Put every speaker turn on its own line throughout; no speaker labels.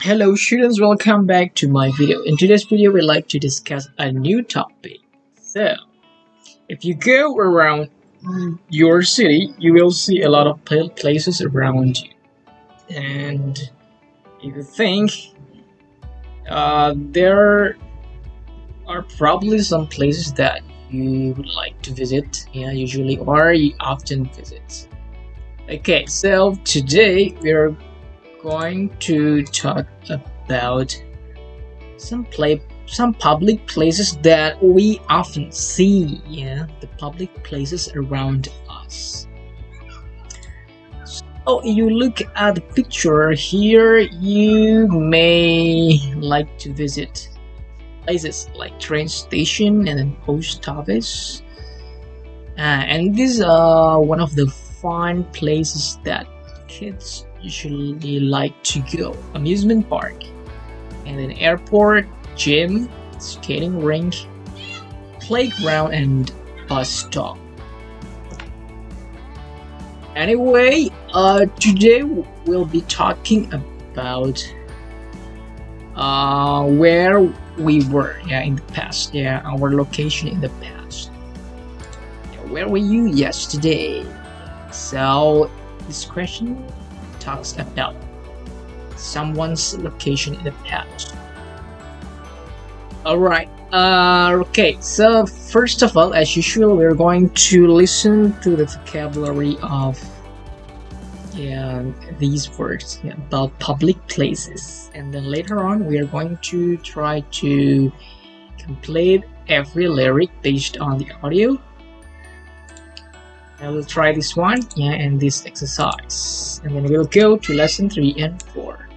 Hello students, welcome back to my video. In today's video, we'd like to discuss a new topic. So, if you go around your city, you will see a lot of places around you. And if you think uh, there are probably some places that you would like to visit, yeah, usually, or you often visit. Okay, so today we're going to talk about some play some public places that we often see yeah the public places around us. So you look at the picture here you may like to visit places like train station and then post office. Uh, and these are one of the fun places that kids usually like to go amusement park. And an airport gym skating rink playground and bus stop. Anyway uh, today we'll be talking about uh, where we were yeah in the past yeah our location in the past. Yeah, where were you yesterday? So this question talks about someone's location in the past. Alright, uh, okay, so first of all, as usual, we're going to listen to the vocabulary of yeah, these words yeah, about public places. And then later on, we are going to try to complete every lyric based on the audio I will try this one yeah and this exercise. And then we'll go to lesson 3 and 4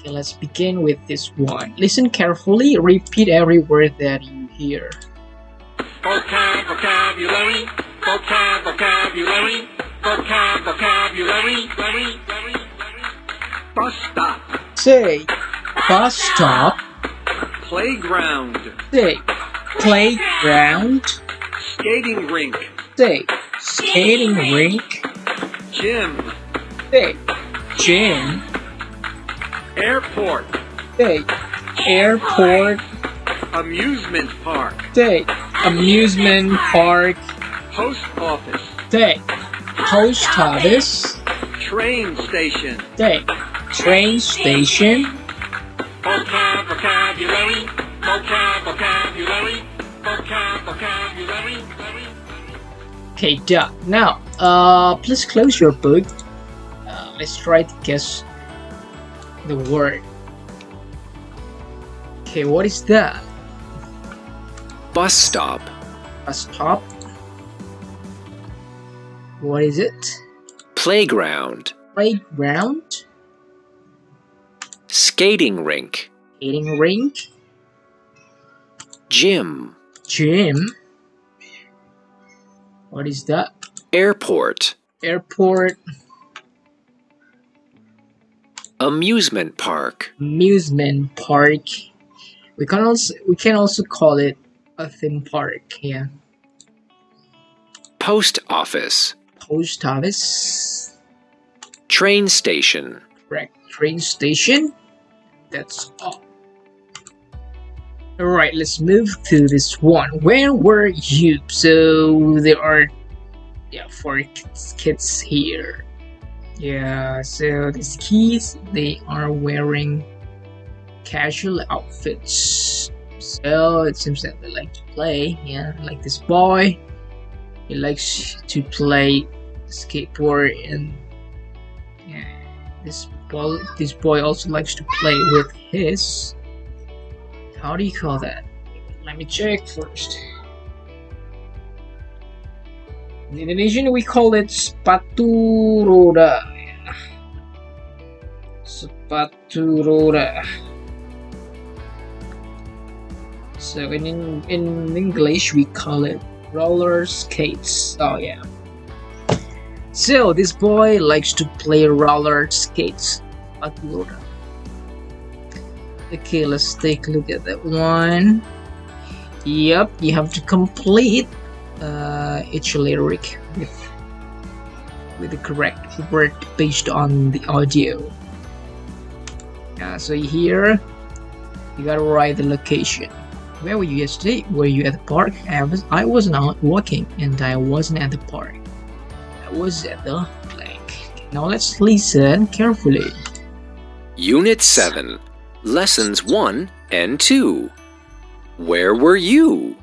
okay let's begin with this one. Listen carefully. Repeat every word that you hear.
Vocab vocabulary. Vocab vocabulary. Vocab vocabulary. Bus stop.
Say bus stop.
Playground.
Say playground.
Skating rink.
Say skating rink,
gym,
say gym,
airport,
say airport,
amusement park,
say amusement park,
post office,
say post office,
train station,
say train station,
vocab vocabulary, vocab
Okay, done. Now, uh, please close your book. Uh, let's try to guess the word. Okay, what is that?
Bus stop.
Bus stop. What is it?
Playground.
Playground.
Skating rink.
Skating rink.
Gym.
Gym. What is that?
Airport.
Airport.
Amusement park.
Amusement park. We can also we can also call it a theme park. Yeah.
Post office.
Post office.
Train station.
Correct. Train station. That's all. Alright, let's move to this one. Where were you? So there are yeah four kids, kids here. Yeah, so these kids they are wearing casual outfits. So it seems that they like to play, yeah, like this boy. He likes to play skateboard and yeah, this boy this boy also likes to play with his how do you call that? Let me check first. In Indonesian, we call it sepatu roda. Sepatu roda. So in, in English, we call it roller skates. Oh yeah. So this boy likes to play roller skates. Sepatu roda. Okay, let's take a look at that one. Yep, you have to complete uh, each lyric with with the correct word based on the audio. Yeah, so here you gotta write the location. Where were you yesterday? Were you at the park? I was I was not walking and I wasn't at the park. I was at the blank. Now let's listen carefully.
Unit 7, Lessons 1 and 2. Where were you?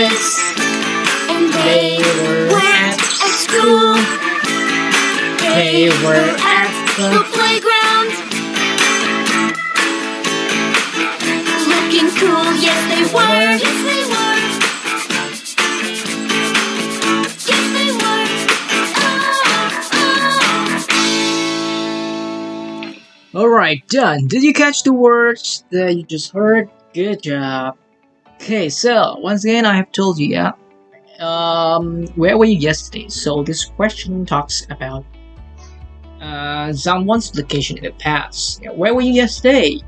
Classes, and they weren't at school.
They were
at the playground. Looking cool, yes they were. Yes they were. Yes they were. Ah, ah. Oh, oh.
Alright, done. Did you catch the words that you just heard? Good job. Okay, so once again I have told you, yeah. Um where were you yesterday? So this question talks about uh someone's location in the past. Yeah, where were you yesterday?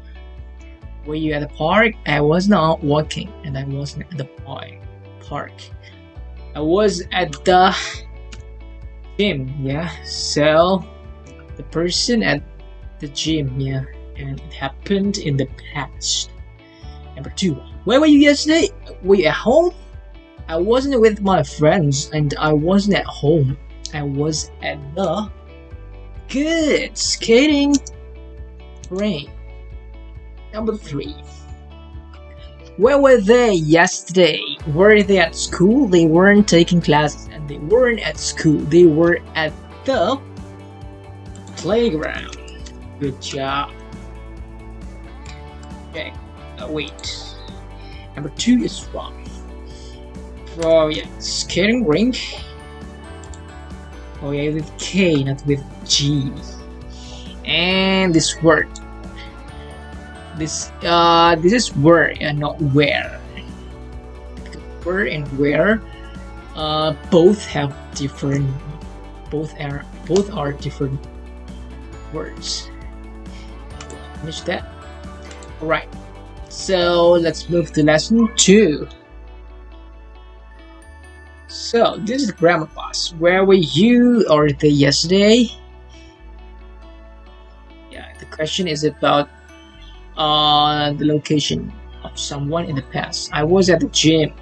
Were you at the park? I was not walking and I wasn't at the park park. I was at the gym, yeah. So the person at the gym, yeah, and it happened in the past. Number two, where were you yesterday? Were you at home? I wasn't with my friends, and I wasn't at home. I was at the good skating rink. Number three, where were they yesterday? Were they at school? They weren't taking classes, and they weren't at school. They were at the playground. Good job. Okay, uh, wait. Number two is wrong. Oh yeah, skating rink. Oh yeah, with K, not with G. And this word. This uh, this is where and not where. Where and where, uh, both have different. Both are both are different words. Finish that. Alright, so let's move to lesson 2. So, this is grammar class. Where were you or the yesterday? Yeah, the question is about uh, the location of someone in the past. I was at the gym.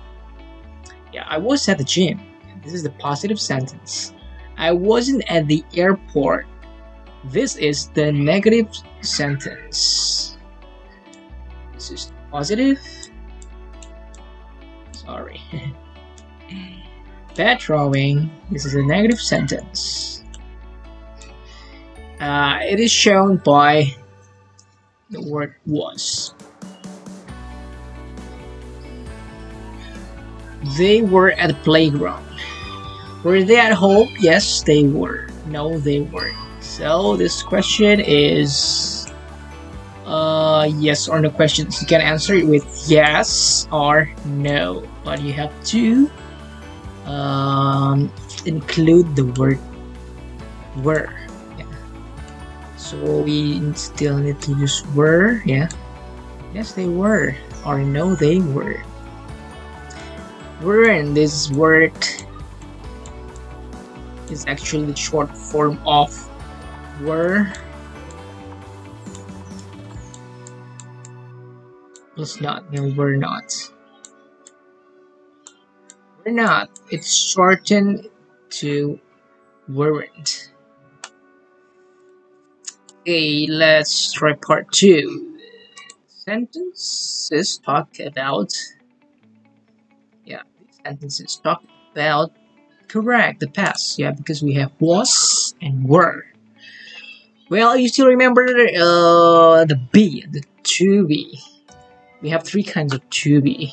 Yeah, I was at the gym. This is the positive sentence. I wasn't at the airport. This is the negative sentence. This is positive. Sorry. Bad drawing. This is a negative sentence. Uh, it is shown by the word was. They were at the playground. Were they at home? Yes, they were. No, they weren't. So this question is uh yes or no questions. You can answer it with yes or no, but you have to um include the word were. Yeah. So we still need to use were, yeah. Yes, they were. Or no, they were. Weren't this word is actually the short form of were was not. No we're not. We're not. It's shortened to weren't. Okay let's try part two. Sentences talk about yeah sentences talk about correct the past yeah because we have was and were. Well you still remember uh, the b the to be we have three kinds of to be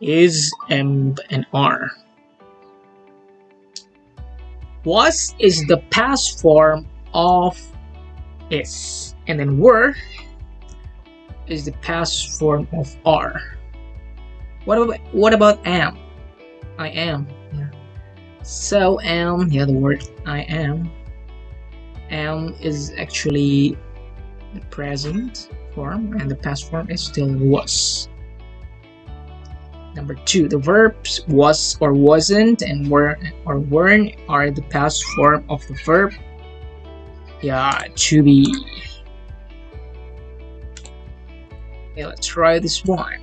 is and and are was is the past form of is. And then were is the past form of are. What about what about am? I am yeah. So am yeah the word i am. Am is actually the present form and the past form is still was. Number two, the verbs was or wasn't and were or weren't are the past form of the verb. Yeah, to be. Okay, let's try this one.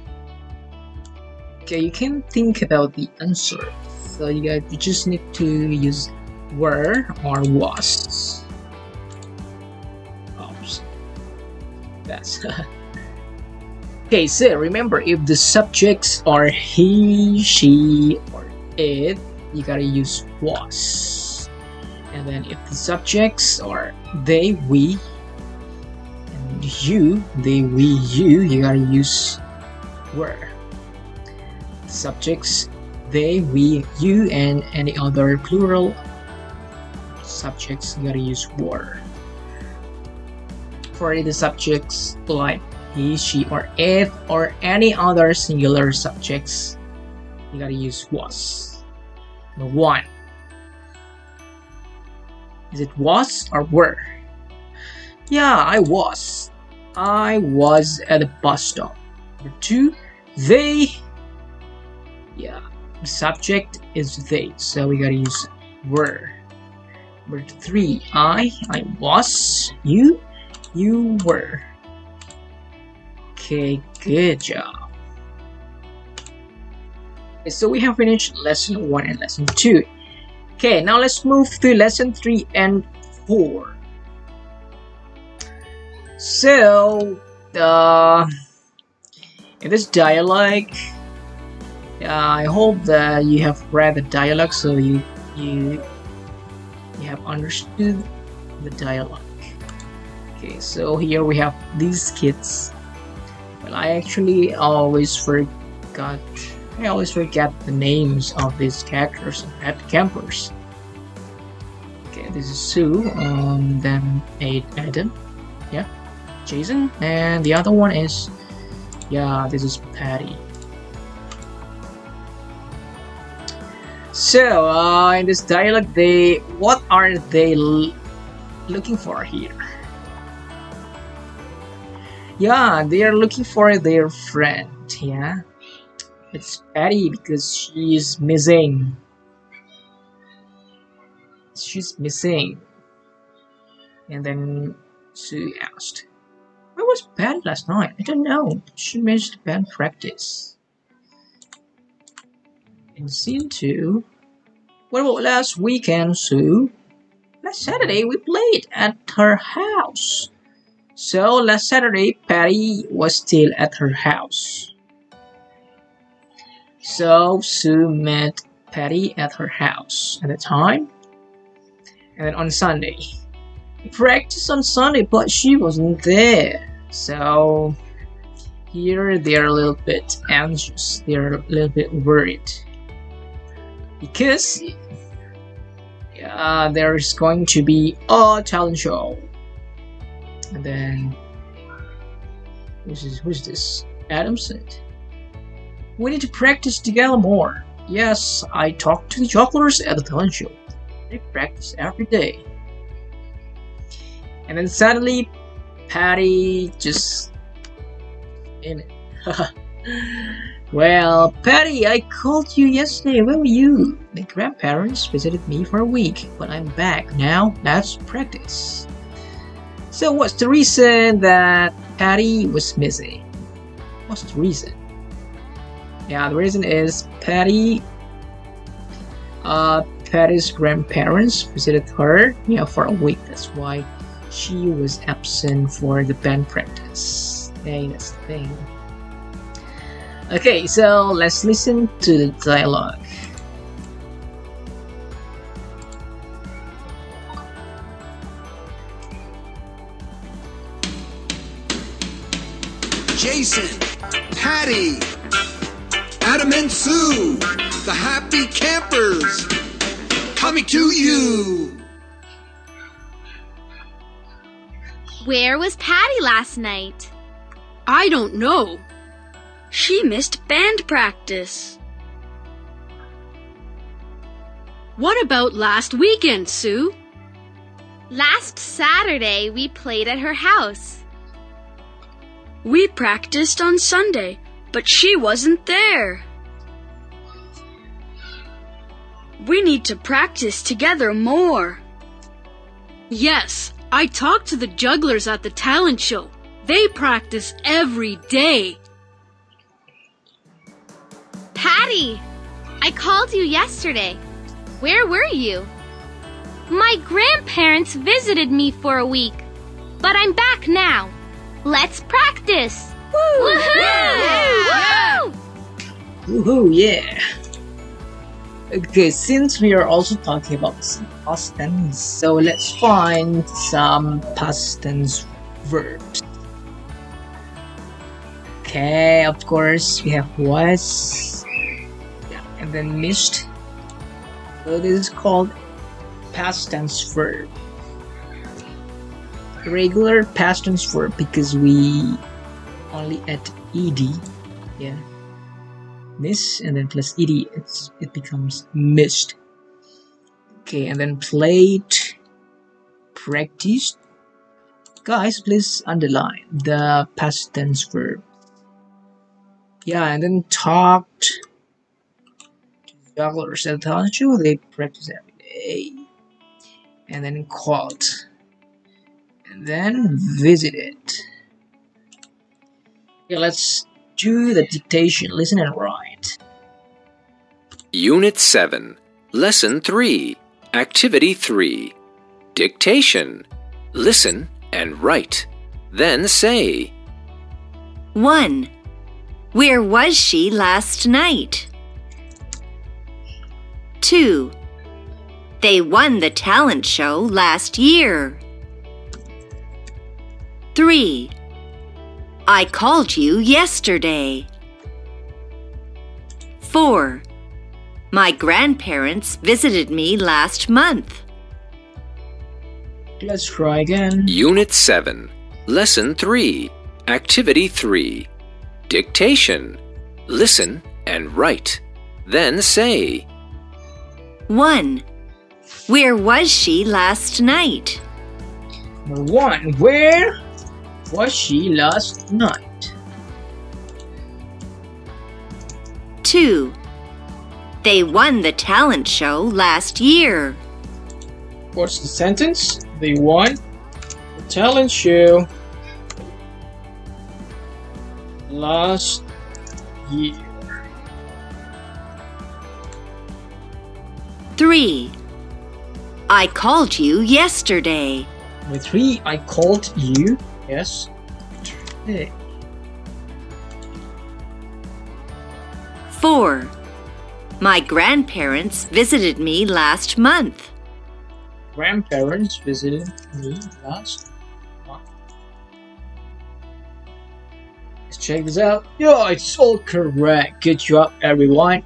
Okay, you can think about the answer. So you guys you just need to use were or was. Okay, so remember if the subjects are he, she, or it, you gotta use was. And then if the subjects are they, we, and you, they, we, you, you gotta use were. Subjects they, we, you, and any other plural subjects, you gotta use were. For the subjects like he, she, or it, or any other singular subjects, you gotta use was. Number one. Is it was or were? Yeah, I was. I was at the bus stop. Number two, they. Yeah, the subject is they, so we gotta use were. Number three, I. I was. You. You were. Okay, good job. Okay, so we have finished lesson 1 and lesson 2. Okay, now let's move to lesson 3 and 4. So, uh, in this dialogue, uh, I hope that you have read the dialogue so you you you have understood the dialogue. Okay, so here we have these kids well, I actually always forgot. I always forget the names of these characters at campers. Okay, this is Sue, um, then Adam, yeah, Jason, and the other one is, yeah, this is Patty. So, uh, in this dialogue, they what are they looking for here? Yeah, they are looking for their friend. Yeah, it's Patty because she is missing. She's missing. And then Sue asked, Where was Patty last night? I don't know. She missed band practice. In scene 2, What about last weekend, Sue? Last Saturday we played at her house. So last Saturday, Patty was still at her house. So Sue met Patty at her house at the time. And then on Sunday, we practiced on Sunday, but she wasn't there. So here they're a little bit anxious. They're a little bit worried because uh, there is going to be a talent show and then this who's this? Adam said. We need to practice together more. Yes, I talked to the jugglers at the talent show. They practice every day. And then suddenly Patty just in it. well, Patty, I called you yesterday. Where were you? My grandparents visited me for a week, but I'm back now. Let's practice. So, what's the reason that Patty was missing? What's the reason? Yeah, the reason is Patty. Uh, Patty's grandparents visited her, you know, for a week. That's why she was absent for the band practice. Okay, that's the thing. Okay, so let's listen to the dialogue.
Jason, Patty, Adam and Sue, the happy campers, coming to you.
Where was Patty last night?
I don't know. She missed band practice. What about last weekend, Sue?
Last Saturday, we played at her house.
We practiced on Sunday, but she wasn't there. We need to practice together more. Yes, I talked to the jugglers at the talent show. They practice every day.
Patty! I called you yesterday. Where were you? My grandparents visited me for a week, but I'm back now. Let's practice! Woohoo!
Woohoo, yeah! Okay, since we are also talking about some past tense, so let's find some past tense verbs. Okay, of course, we have was, yeah, and then missed. So this is called past tense verb. Regular past tense verb because we only add ed, yeah. Miss and then plus ed it's, it becomes missed. Okay and then played practiced guys please underline the past tense verb yeah and then talked to jugglers. Talent show they practice every day. And then called and then visited okay let's do the dictation. Listen and write.
Unit 7, Lesson 3, Activity 3. Dictation. Listen and write. Then say.
1. Where was she last night? 2. They won the talent show last year. 3. I called you yesterday. 4. My grandparents visited me last month.
Let's try again.
Unit 7, Lesson 3, Activity 3. Dictation. Listen and write. Then say.
1. Where was she last night?
One, where was she last night?
2. They won the talent show last year.
What's the sentence? They won the talent show last year.
3. I called you yesterday.
Number three, I called you. Yes. Hey.
4. My grandparents visited me last month.
Grandparents visited me last month. Let's check this out. Yeah, it's all correct. Good job, everyone.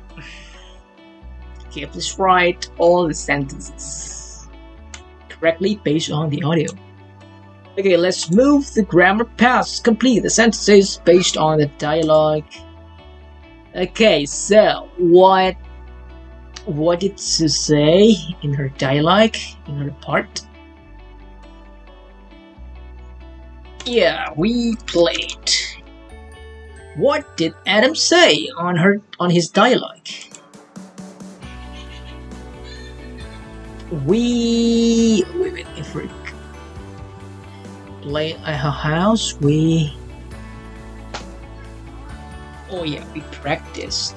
Okay, please write all the sentences correctly based on the audio. Okay, let's move the grammar past. Complete the sentences based on the dialogue. Okay, so what what did she say in her dialogue in her part? Yeah, we played. What did Adam say on her on his dialogue? We wait, wait, if we play at her house, we oh yeah, we practiced,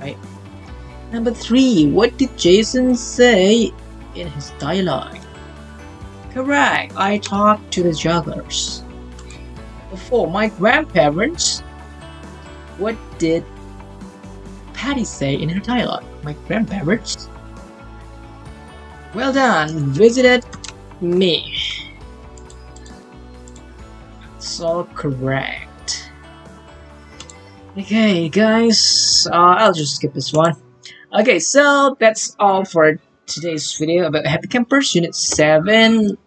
right? Number three, what did Jason say in his dialogue? Correct, I talked to the jugglers. Number four, my grandparents. What did Patty say in her dialogue? My grandparents. Well done, visited me. It's all correct. Okay, guys, uh, I'll just skip this one. Okay, so that's all for today's video about Happy Campers Unit 7,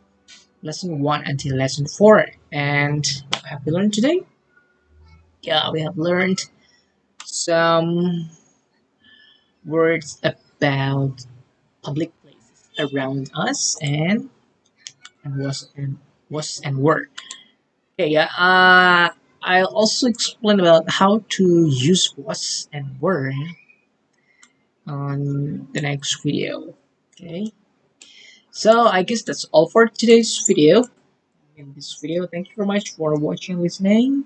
Lesson 1 until Lesson 4. And what have we learned today? Yeah, we have learned some words about public places around us and and was and was and were. Okay, yeah. Uh, I'll also explain about how to use was and were on the next video. Okay. So I guess that's all for today's video. In this video, thank you very much for watching and listening.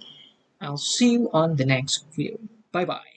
I'll see you on the next video. Bye bye.